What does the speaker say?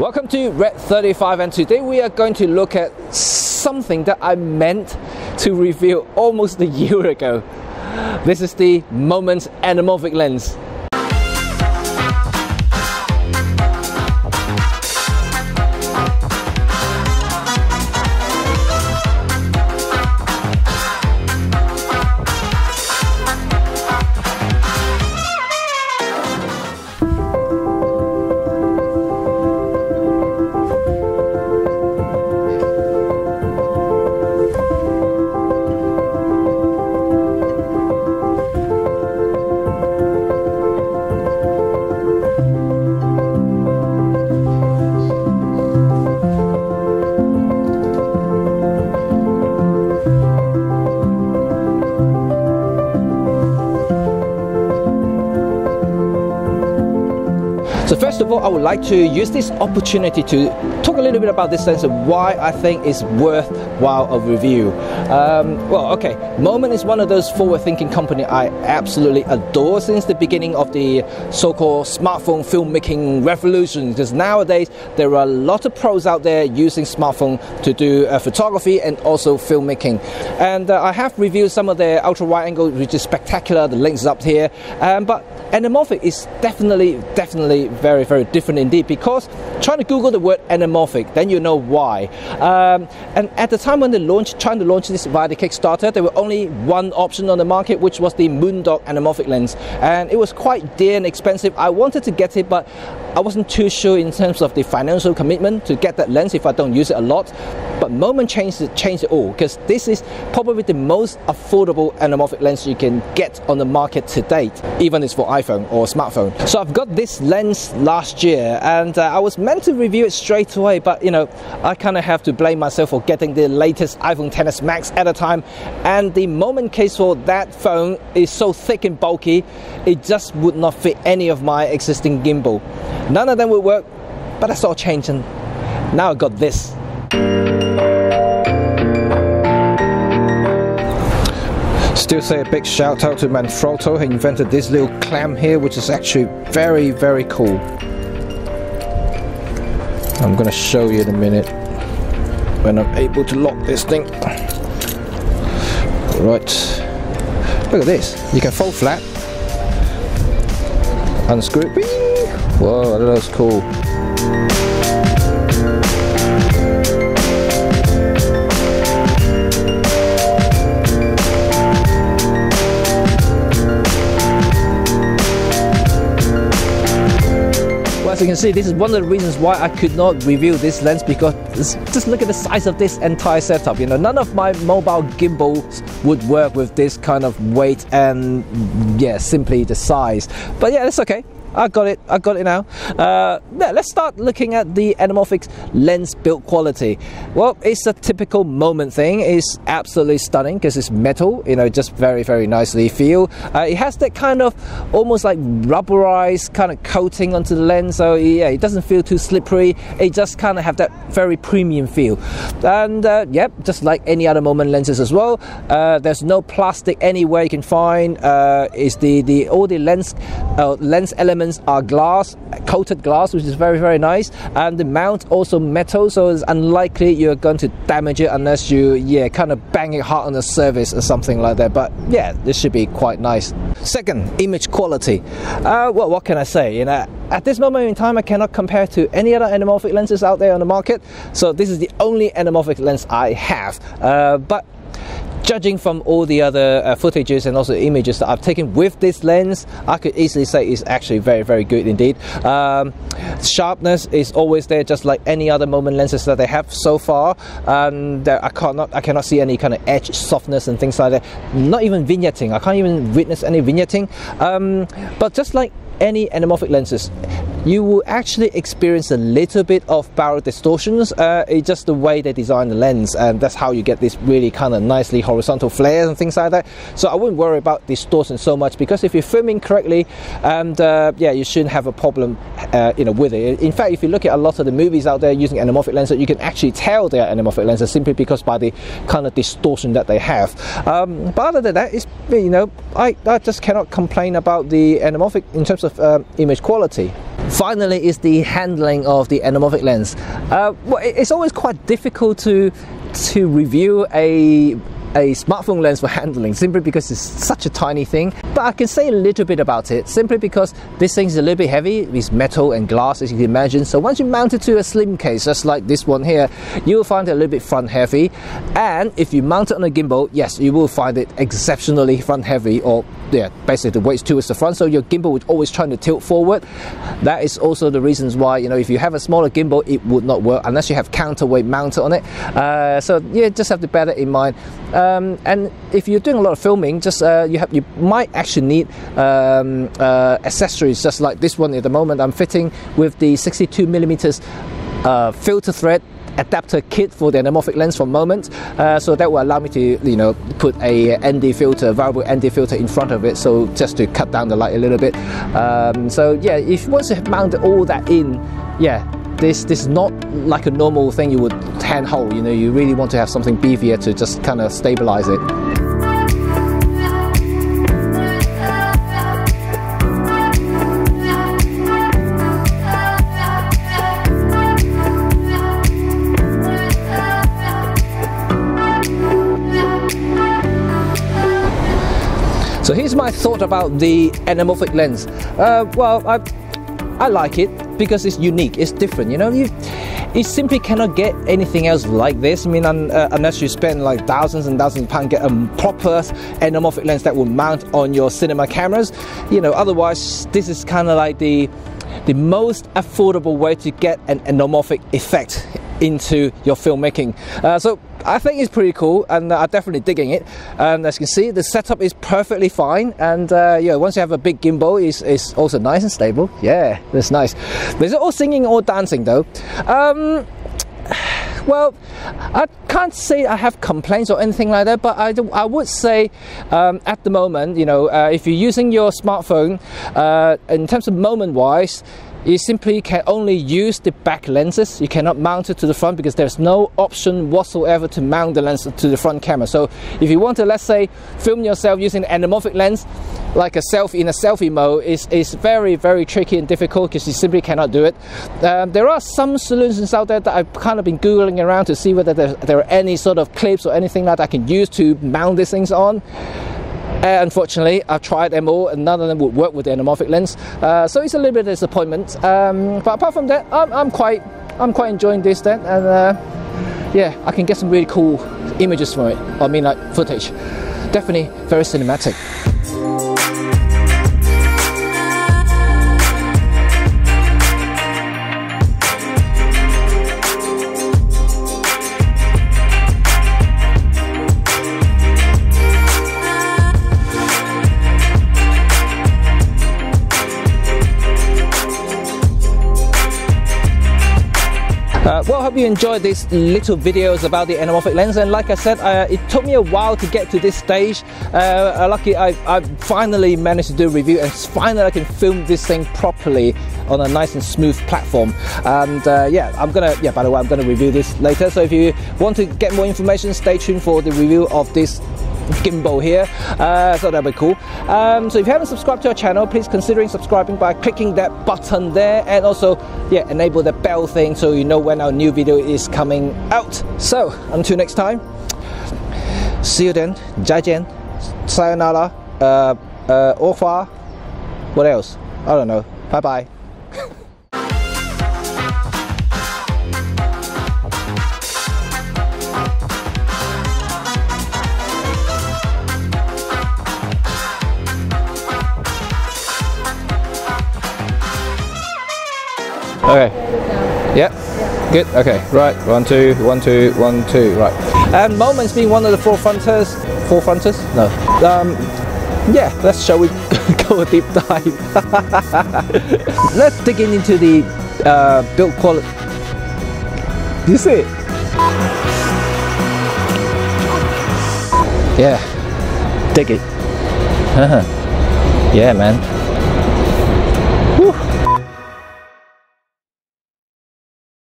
Welcome to Red 35 and today we are going to look at something that I meant to reveal almost a year ago. This is the Moment Anamorphic Lens. So first of all, I would like to use this opportunity to talk a little bit about this lens and why I think it's worthwhile a review. Um, well, okay, Moment is one of those forward-thinking company I absolutely adore since the beginning of the so-called smartphone filmmaking revolution. Because nowadays there are a lot of pros out there using smartphone to do uh, photography and also filmmaking. And uh, I have reviewed some of their ultra-wide angle, which is spectacular. The links up here, um, but anamorphic is definitely, definitely very, very different indeed because trying to Google the word anamorphic, then you know why. Um, and at the time when they launched, trying to launch this via the Kickstarter, there were only one option on the market, which was the Moondog anamorphic lens. And it was quite dear and expensive. I wanted to get it, but I wasn't too sure in terms of the financial commitment to get that lens if I don't use it a lot. But Moment changed it, changed it all because this is probably the most affordable anamorphic lens you can get on the market to date, even if it's for iPhone or smartphone. So I've got this lens last year and uh, I was meant to review it straight away, but you know, I kind of have to blame myself for getting the latest iPhone XS Max at a time and the Moment case for that phone is so thick and bulky, it just would not fit any of my existing gimbal. None of them would work, but that's all changing. now I got this. Still say a big shout out to Manfrotto who invented this little clamp here which is actually very very cool. I'm gonna show you in a minute when I'm able to lock this thing. Right, look at this, you can fold flat, unscrew it, whoa that looks cool. As you can see, this is one of the reasons why I could not review this lens because just look at the size of this entire setup. You know, none of my mobile gimbals would work with this kind of weight and yeah, simply the size. But yeah, that's okay. I got it. I got it now. Uh, yeah, let's start looking at the Anamorphic lens build quality. Well, it's a typical moment thing. It's absolutely stunning because it's metal. You know, just very very nicely feel. Uh, it has that kind of almost like rubberized kind of coating onto the lens. So yeah, it doesn't feel too slippery. It just kind of have that very premium feel. And uh, yep, just like any other moment lenses as well. Uh, there's no plastic anywhere you can find. Uh, is the the all the lens uh, lens elements elements are glass, coated glass, which is very, very nice. And the mount also metal, so it's unlikely you're going to damage it unless you, yeah, kind of bang it hard on the surface or something like that. But yeah, this should be quite nice. Second, image quality. Uh, well, what can I say? You know, at this moment in time, I cannot compare to any other anamorphic lenses out there on the market. So this is the only anamorphic lens I have. Uh, but judging from all the other uh, footages and also images that I've taken with this lens, I could easily say it's actually very, very good indeed. Um, sharpness is always there, just like any other moment lenses that they have so far, uh, I cannot, I cannot see any kind of edge softness and things like that. Not even vignetting. I can't even witness any vignetting. Um, but just like any anamorphic lenses, you will actually experience a little bit of barrel distortions. Uh, it's just the way they design the lens, and that's how you get this really kind of nicely horizontal flares and things like that. So I wouldn't worry about distortion so much because if you're filming correctly, and uh, yeah, you shouldn't have a problem, uh, you know, with it. In fact, if you look at a lot of the movies out there using anamorphic lenses, you can actually tell they are anamorphic lenses simply because by the kind of distortion that they have. Um, but other than that, it's you know, I, I just cannot complain about the anamorphic in terms of um, image quality. finally is the handling of the anamorphic lens. Uh, well, it's always quite difficult to to review a a smartphone lens for handling simply because it's such a tiny thing. But I can say a little bit about it simply because this thing is a little bit heavy. It's metal and glass, as you can imagine. So once you mount it to a slim case, just like this one here, you will find it a little bit front heavy. And if you mount it on a gimbal, yes, you will find it exceptionally front heavy or yeah, basically the weight's towards the front, so your gimbal would always trying to tilt forward. That is also the reasons why you know if you have a smaller gimbal, it would not work unless you have counterweight mounted on it. Uh, so yeah, just have to bear that in mind. Um, and if you're doing a lot of filming, just uh, you have you might actually need um, uh, accessories, just like this one at the moment. I'm fitting with the 62 millimeters uh, filter thread adapter kit for the anamorphic lens for a moment uh, so that will allow me to you know put a ND filter variable ND filter in front of it so just to cut down the light a little bit um, so yeah if once you have mounted all that in yeah this this is not like a normal thing you would hand hold you know you really want to have something beefier to just kind of stabilize it So here's my thought about the anamorphic lens. Uh, well, I, I like it because it's unique, it's different. You know, you, you simply cannot get anything else like this. I mean, un, uh, unless you spend like thousands and thousands of pounds get a proper anamorphic lens that will mount on your cinema cameras. You know, otherwise this is kind of like the the most affordable way to get an anamorphic effect into your filmmaking. Uh, so I think it's pretty cool, and I'm definitely digging it. And as you can see, the setup is perfectly fine. And uh, yeah, once you have a big gimbal, it's, it's also nice and stable. Yeah, that's nice. Is it all singing or dancing though? Um, well, I can't say I have complaints or anything like that, but I, I would say um, at the moment, you know, uh, if you're using your smartphone, uh, in terms of moment wise, you simply can only use the back lenses. You cannot mount it to the front because there's no option whatsoever to mount the lens to the front camera. So if you want to, let's say, film yourself using an anamorphic lens, like a selfie in a selfie mode, is is very very tricky and difficult because you simply cannot do it. Um, there are some solutions out there that I've kind of been googling around to see whether there, there are any sort of clips or anything that I can use to mount these things on. Uh, unfortunately, I've tried them all and none of them would work with the anamorphic lens. Uh, so it's a little bit of disappointment. Um, but apart from that, I'm, I'm, quite I'm quite enjoying this then, and uh, yeah, I can get some really cool images from it. I mean, like footage. Definitely very cinematic. Uh, well, I hope you enjoyed these little videos about the anamorphic lens. And like I said, uh, it took me a while to get to this stage. Uh, lucky I, I finally managed to do a review and finally I can film this thing properly on a nice and smooth platform. And uh, yeah, I'm gonna, yeah, by the way, I'm gonna review this later. So if you want to get more information, stay tuned for the review of this gimbal here. Uh, so that'll be cool. Um, so if you haven't subscribed to our channel please considering subscribing by clicking that button there and also yeah enable the bell thing so you know when our new video is coming out. So until next time. See you then. 再见 sayonara. Uh, uh, au revoir. What else? I don't know. Bye bye Okay. Yeah. Good. Okay. Right. One, two, one, two, one, two. Right. And Moments being one of the forefronters. Forefronters? No. Um. Yeah. Let's shall we go a deep dive? let's dig in into the uh, build quality. You see it? Yeah. Dig it. yeah, man.